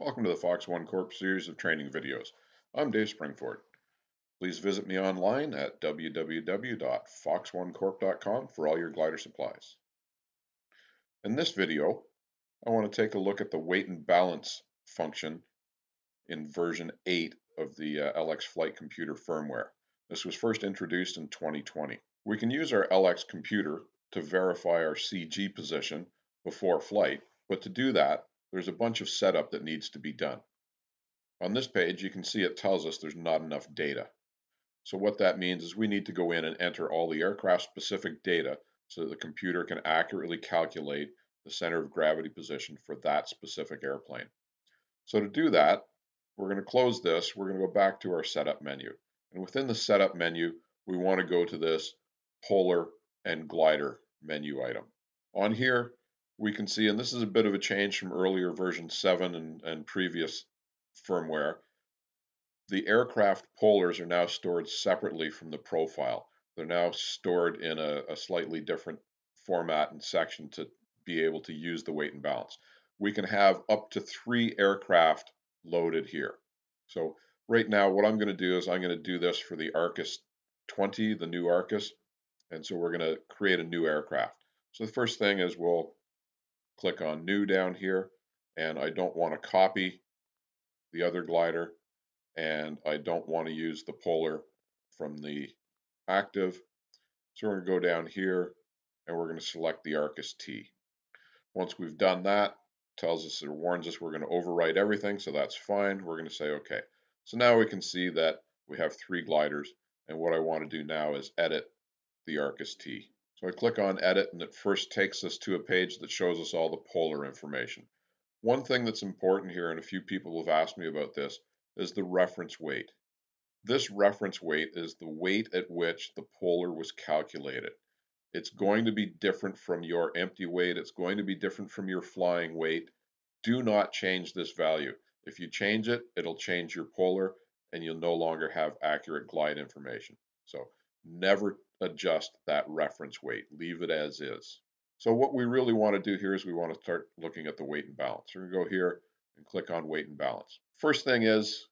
Welcome to the Fox One Corp series of training videos. I'm Dave Springford. Please visit me online at www.foxonecorp.com for all your glider supplies. In this video, I want to take a look at the weight and balance function in version 8 of the uh, LX Flight Computer firmware. This was first introduced in 2020. We can use our LX computer to verify our CG position before flight, but to do that, there's a bunch of setup that needs to be done. On this page, you can see it tells us there's not enough data. So what that means is we need to go in and enter all the aircraft specific data so that the computer can accurately calculate the center of gravity position for that specific airplane. So to do that, we're going to close this. We're going to go back to our setup menu. And within the setup menu, we want to go to this polar and glider menu item. On here, we can see, and this is a bit of a change from earlier version 7 and, and previous firmware, the aircraft polars are now stored separately from the profile. They're now stored in a, a slightly different format and section to be able to use the weight and balance. We can have up to three aircraft loaded here. So right now what I'm going to do is I'm going to do this for the Arcus 20, the new Arcus, and so we're going to create a new aircraft. So the first thing is we'll click on new down here and I don't want to copy the other glider and I don't want to use the polar from the active. So we're going to go down here and we're going to select the Arcus T. Once we've done that tells us it warns us we're going to overwrite everything so that's fine. We're going to say okay. So now we can see that we have three gliders and what I want to do now is edit the Arcus T so I click on edit and it first takes us to a page that shows us all the polar information. One thing that's important here, and a few people have asked me about this, is the reference weight. This reference weight is the weight at which the polar was calculated. It's going to be different from your empty weight. It's going to be different from your flying weight. Do not change this value. If you change it, it'll change your polar and you'll no longer have accurate glide information. So never adjust that reference weight. Leave it as is. So what we really want to do here is we want to start looking at the weight and balance. We're going to go here and click on weight and balance. First thing is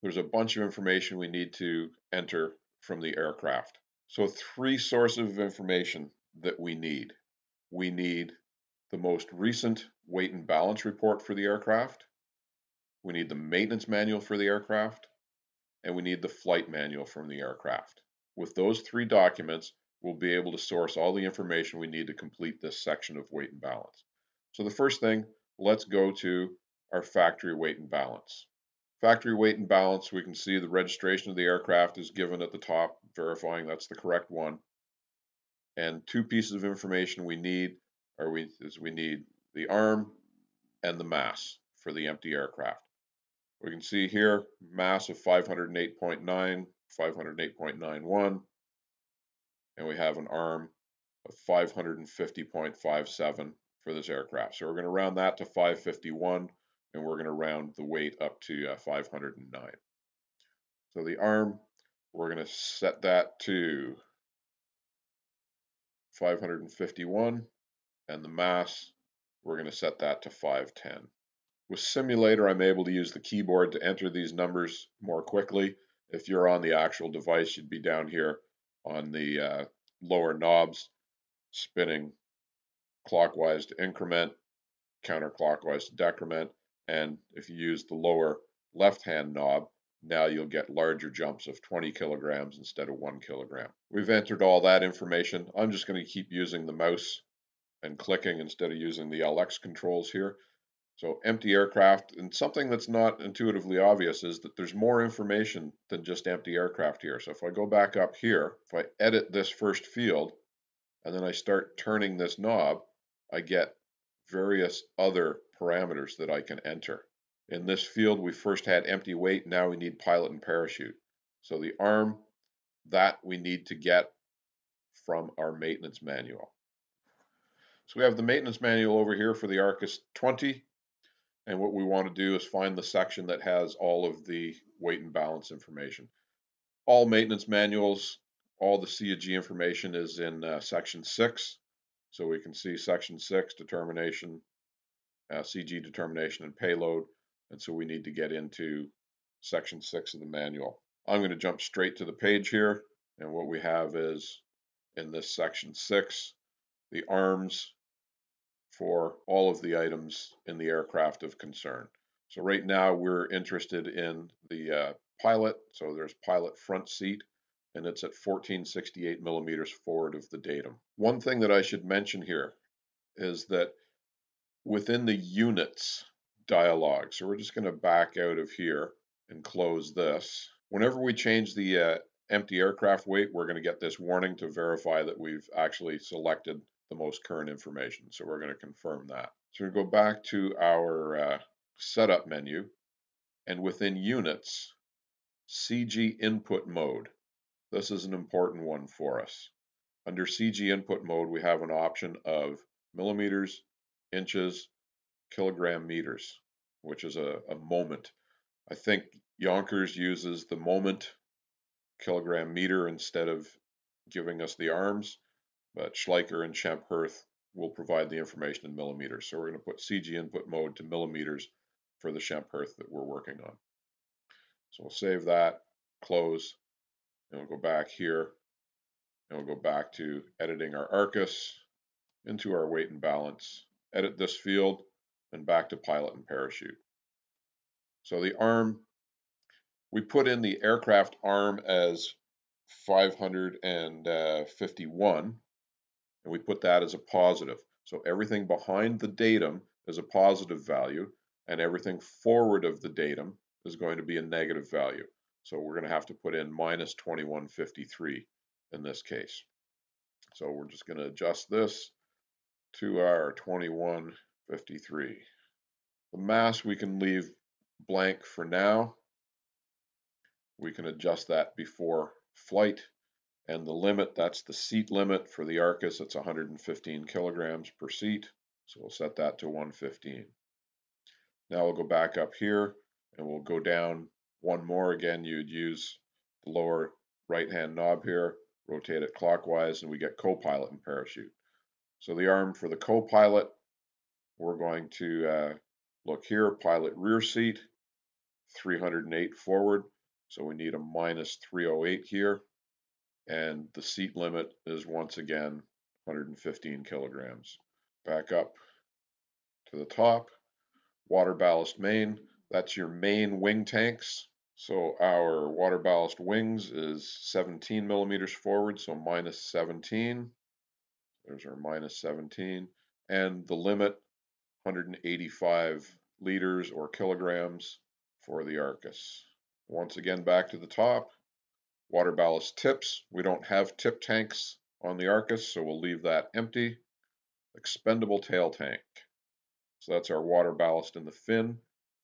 there's a bunch of information we need to enter from the aircraft. So three sources of information that we need. We need the most recent weight and balance report for the aircraft. We need the maintenance manual for the aircraft. And we need the flight manual from the aircraft. With those three documents, we'll be able to source all the information we need to complete this section of weight and balance. So the first thing, let's go to our factory weight and balance. Factory weight and balance, we can see the registration of the aircraft is given at the top, verifying that's the correct one. And two pieces of information we need are we is we need the arm and the mass for the empty aircraft. We can see here mass of 508.9 508.91, and we have an arm of 550.57 for this aircraft. So we're going to round that to 551, and we're going to round the weight up to uh, 509. So the arm, we're going to set that to 551, and the mass, we're going to set that to 510. With Simulator, I'm able to use the keyboard to enter these numbers more quickly. If you're on the actual device, you'd be down here on the uh, lower knobs, spinning clockwise to increment, counterclockwise to decrement, and if you use the lower left-hand knob, now you'll get larger jumps of 20 kilograms instead of 1 kilogram. We've entered all that information. I'm just going to keep using the mouse and clicking instead of using the LX controls here. So empty aircraft, and something that's not intuitively obvious is that there's more information than just empty aircraft here. So if I go back up here, if I edit this first field, and then I start turning this knob, I get various other parameters that I can enter. In this field, we first had empty weight, now we need pilot and parachute. So the arm, that we need to get from our maintenance manual. So we have the maintenance manual over here for the Arcus 20. And what we want to do is find the section that has all of the weight and balance information. All maintenance manuals, all the CG information is in uh, section 6. So we can see section 6, determination, uh, CG determination and payload. And so we need to get into section six of the manual. I'm going to jump straight to the page here. And what we have is in this section six, the arms for all of the items in the aircraft of concern. So right now we're interested in the uh, pilot. So there's pilot front seat and it's at 1468 millimeters forward of the datum. One thing that I should mention here is that within the units dialog, so we're just going to back out of here and close this. Whenever we change the uh, empty aircraft weight, we're going to get this warning to verify that we've actually selected the most current information. So we're going to confirm that. So we go back to our uh, setup menu and within units, CG input mode. This is an important one for us. Under CG input mode, we have an option of millimeters, inches, kilogram meters, which is a, a moment. I think Jonkers uses the moment kilogram meter instead of giving us the arms, but Schleicher and Schempp-Hirth will provide the information in millimeters. So we're going to put CG input mode to millimeters for the Schempp-Hirth that we're working on. So we'll save that, close, and we'll go back here, and we'll go back to editing our Arcus into our weight and balance, edit this field, and back to pilot and parachute. So the arm, we put in the aircraft arm as 551, uh, and we put that as a positive. So everything behind the datum is a positive value, and everything forward of the datum is going to be a negative value. So we're going to have to put in minus 2153 in this case. So we're just going to adjust this to our 2153. The mass we can leave blank for now. We can adjust that before flight. And the limit, that's the seat limit for the Arcus, it's 115 kilograms per seat. So we'll set that to 115. Now we'll go back up here and we'll go down one more. Again, you'd use the lower right hand knob here, rotate it clockwise, and we get co-pilot and parachute. So the arm for the co-pilot, we're going to uh, look here, pilot rear seat, 308 forward. So we need a minus 308 here. And the seat limit is once again 115 kilograms. Back up to the top, water ballast main, that's your main wing tanks. So our water ballast wings is 17 millimeters forward, so minus 17. There's our minus 17. And the limit, 185 liters or kilograms for the Arcus. Once again, back to the top. Water ballast tips. We don't have tip tanks on the Arcus, so we'll leave that empty. Expendable tail tank. So that's our water ballast in the fin.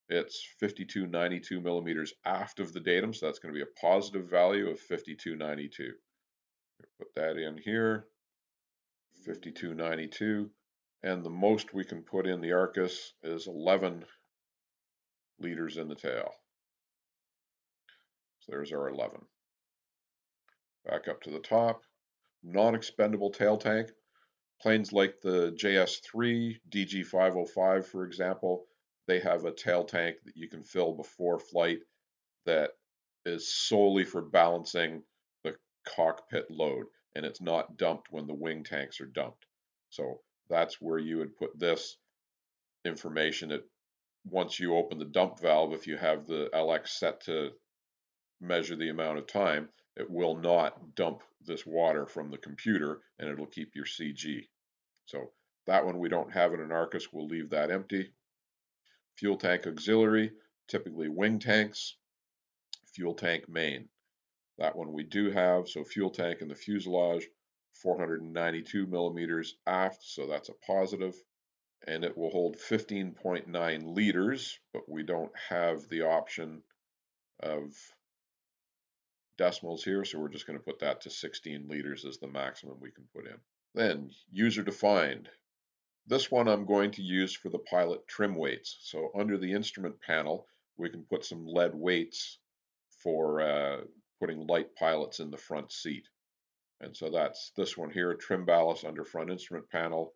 It's 5292 millimeters aft of the datum, so that's going to be a positive value of 5292. Put that in here. 5292 and the most we can put in the Arcus is 11 liters in the tail. So there's our 11. Back up to the top, non-expendable tail tank. Planes like the JS3, DG505 for example, they have a tail tank that you can fill before flight that is solely for balancing the cockpit load and it's not dumped when the wing tanks are dumped. So that's where you would put this information that once you open the dump valve, if you have the LX set to measure the amount of time, it will not dump this water from the computer and it'll keep your CG. So that one we don't have in an Arcus, we'll leave that empty. Fuel tank auxiliary, typically wing tanks. Fuel tank main. That one we do have, so fuel tank in the fuselage, 492 millimeters aft, so that's a positive. And it will hold 15.9 liters, but we don't have the option of decimals here, so we're just going to put that to 16 liters as the maximum we can put in. Then, user defined. This one I'm going to use for the pilot trim weights. So under the instrument panel, we can put some lead weights for uh, putting light pilots in the front seat. And so that's this one here, trim ballast under front instrument panel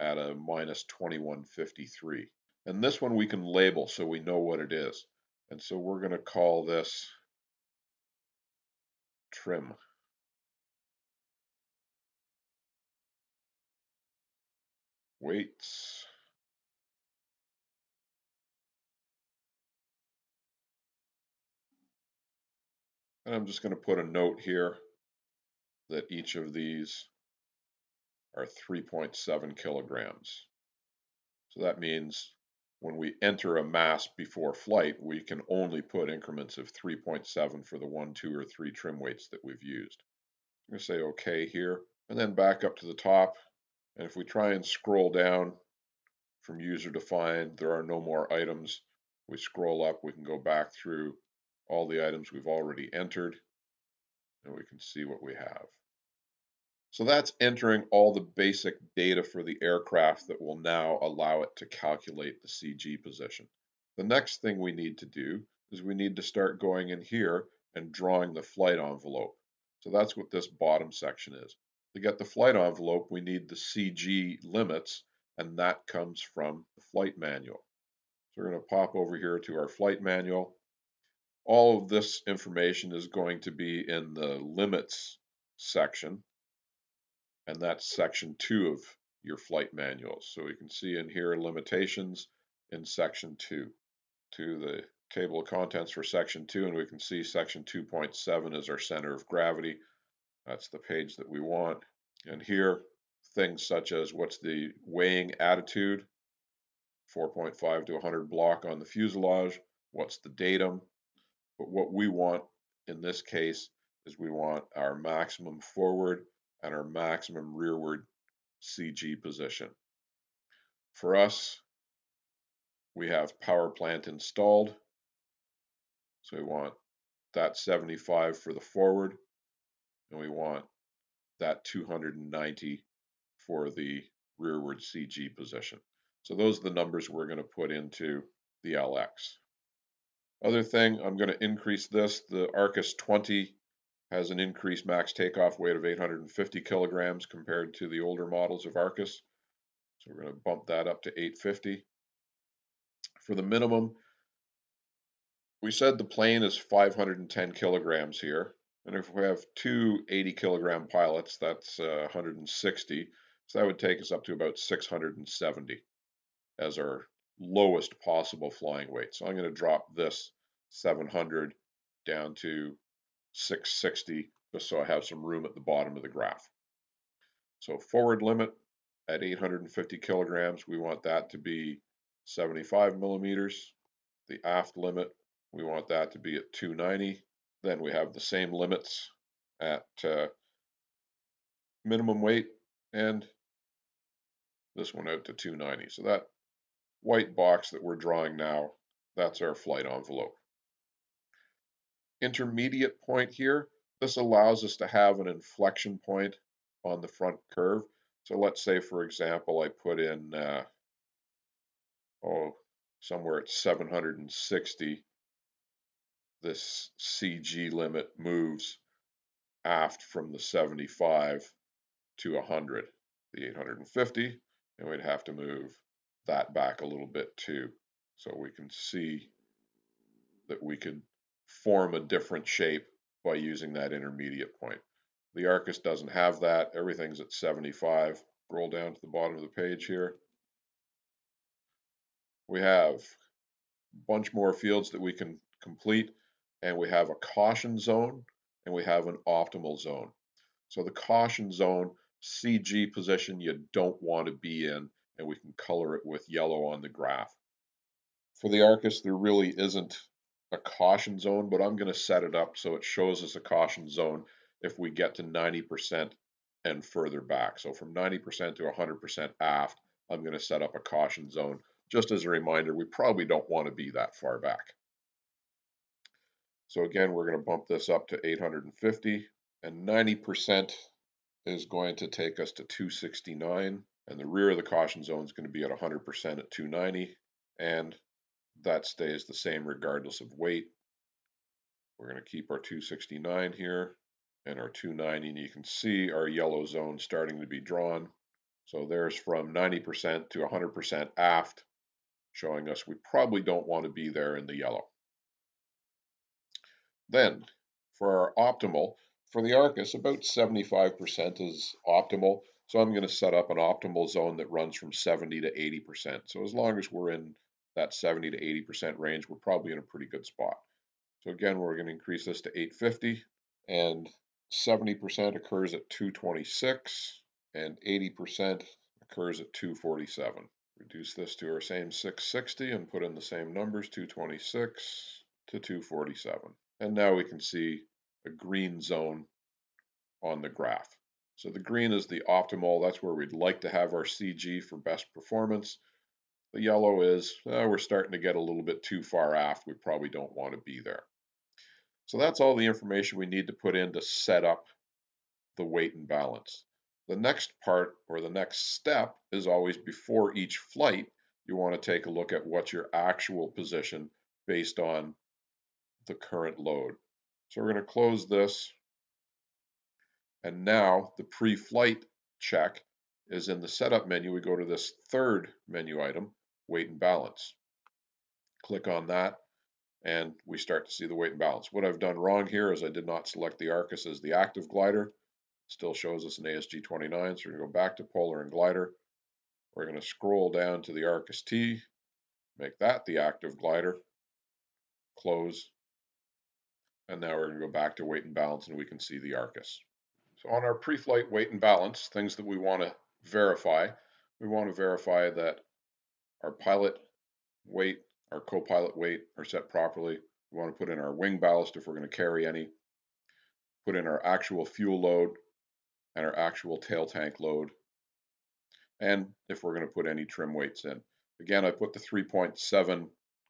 at a minus 2153. And this one we can label so we know what it is. And so we're going to call this trim. Weights. And I'm just going to put a note here that each of these are 3.7 kilograms. So that means when we enter a mass before flight, we can only put increments of 3.7 for the 1, 2, or 3 trim weights that we've used. I'm going to say OK here, and then back up to the top. And if we try and scroll down from user defined, there are no more items. We scroll up, we can go back through all the items we've already entered, and we can see what we have. So that's entering all the basic data for the aircraft that will now allow it to calculate the CG position. The next thing we need to do is we need to start going in here and drawing the flight envelope. So that's what this bottom section is. To get the flight envelope, we need the CG limits, and that comes from the flight manual. So we're going to pop over here to our flight manual. All of this information is going to be in the limits section and that's section two of your flight manuals. So you can see in here limitations in section two to the table of contents for section two, and we can see section 2.7 is our center of gravity. That's the page that we want. And here, things such as what's the weighing attitude, 4.5 to 100 block on the fuselage, what's the datum. But what we want in this case is we want our maximum forward and our maximum rearward CG position. For us, we have power plant installed. So we want that 75 for the forward, and we want that 290 for the rearward CG position. So those are the numbers we're going to put into the LX. Other thing, I'm going to increase this. The Arcus 20 has an increased max takeoff weight of 850 kilograms compared to the older models of Arcus. So we're going to bump that up to 850. For the minimum, we said the plane is 510 kilograms here. And if we have two 80 kilogram pilots, that's uh, 160. So that would take us up to about 670 as our lowest possible flying weight. So I'm going to drop this 700 down to 660 just so I have some room at the bottom of the graph. So forward limit at 850 kilograms, we want that to be 75 millimeters. The aft limit, we want that to be at 290. Then we have the same limits at uh, minimum weight and this one out to 290. So that white box that we're drawing now, that's our flight envelope intermediate point here, this allows us to have an inflection point on the front curve. So let's say, for example, I put in, uh, oh, somewhere at 760, this CG limit moves aft from the 75 to 100, the 850, and we'd have to move that back a little bit too. So we can see that we could form a different shape by using that intermediate point. The Arcus doesn't have that. Everything's at 75. Roll down to the bottom of the page here. We have a bunch more fields that we can complete, and we have a caution zone, and we have an optimal zone. So the caution zone, CG position you don't want to be in, and we can color it with yellow on the graph. For the Arcus, there really isn't a caution zone, but I'm going to set it up so it shows us a caution zone if we get to 90% and further back. So from 90% to 100% aft, I'm going to set up a caution zone. Just as a reminder, we probably don't want to be that far back. So again, we're going to bump this up to 850 and 90% is going to take us to 269 and the rear of the caution zone is going to be at 100% at 290 and that stays the same regardless of weight. We're going to keep our 269 here and our 290 and you can see our yellow zone starting to be drawn. So there's from 90% to 100% aft showing us we probably don't want to be there in the yellow. Then, for our optimal, for the Arcus, about 75% is optimal. So I'm going to set up an optimal zone that runs from 70 to 80%. So as long as we're in that 70 to 80% range, we're probably in a pretty good spot. So again, we're going to increase this to 850 and 70% occurs at 226 and 80% occurs at 247. Reduce this to our same 660 and put in the same numbers, 226 to 247. And now we can see a green zone on the graph. So the green is the optimal, that's where we'd like to have our CG for best performance. The yellow is, uh, we're starting to get a little bit too far aft, we probably don't want to be there. So that's all the information we need to put in to set up the weight and balance. The next part or the next step is always before each flight, you want to take a look at what's your actual position based on the current load. So we're going to close this. And now the pre-flight check is in the setup menu. We go to this third menu item, weight and balance. Click on that and we start to see the weight and balance. What I've done wrong here is I did not select the Arcus as the active glider. It still shows us an ASG 29, so we're going to go back to Polar and Glider. We're going to scroll down to the Arcus T, make that the active glider, close, and now we're going to go back to weight and balance and we can see the Arcus. So on our pre-flight weight and balance, things that we want to verify, we want to verify that our pilot weight, our co-pilot weight are set properly. We want to put in our wing ballast if we're going to carry any, put in our actual fuel load and our actual tail tank load, and if we're going to put any trim weights in. Again, I put the 3.7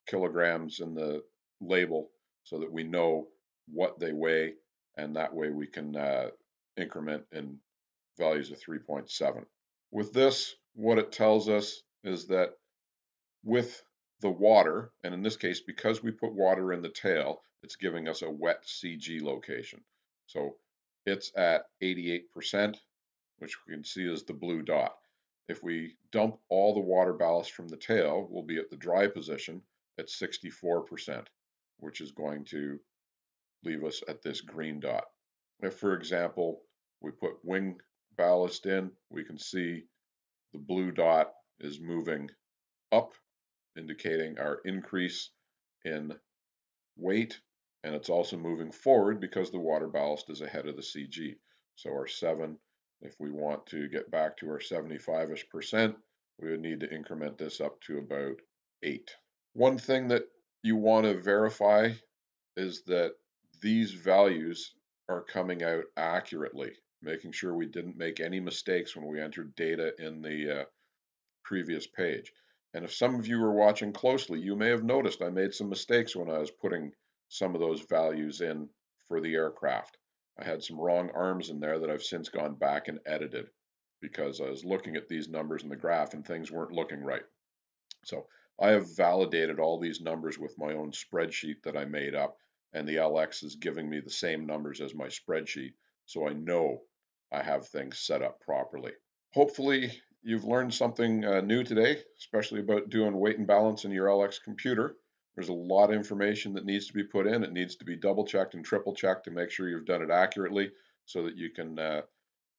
kilograms in the label so that we know what they weigh, and that way we can uh, increment in values of 3.7. With this, what it tells us is that with the water, and in this case, because we put water in the tail, it's giving us a wet CG location. So it's at 88%, which we can see is the blue dot. If we dump all the water ballast from the tail, we'll be at the dry position at 64%, which is going to leave us at this green dot. If, for example, we put wing ballast in, we can see the blue dot is moving up, indicating our increase in weight, and it's also moving forward because the water ballast is ahead of the CG. So our 7, if we want to get back to our 75-ish percent, we would need to increment this up to about 8. One thing that you want to verify is that these values are coming out accurately, making sure we didn't make any mistakes when we entered data in the uh, previous page. And if some of you were watching closely, you may have noticed I made some mistakes when I was putting some of those values in for the aircraft. I had some wrong arms in there that I've since gone back and edited because I was looking at these numbers in the graph and things weren't looking right. So I have validated all these numbers with my own spreadsheet that I made up and the LX is giving me the same numbers as my spreadsheet, so I know I have things set up properly. Hopefully you've learned something uh, new today, especially about doing weight and balance in your LX computer. There's a lot of information that needs to be put in. It needs to be double checked and triple checked to make sure you've done it accurately so that you can uh,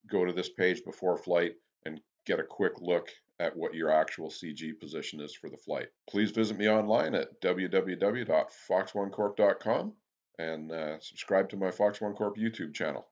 go to this page before flight and get a quick look at what your actual CG position is for the flight. Please visit me online at www.foxonecorp.com and uh, subscribe to my Fox One Corp YouTube channel.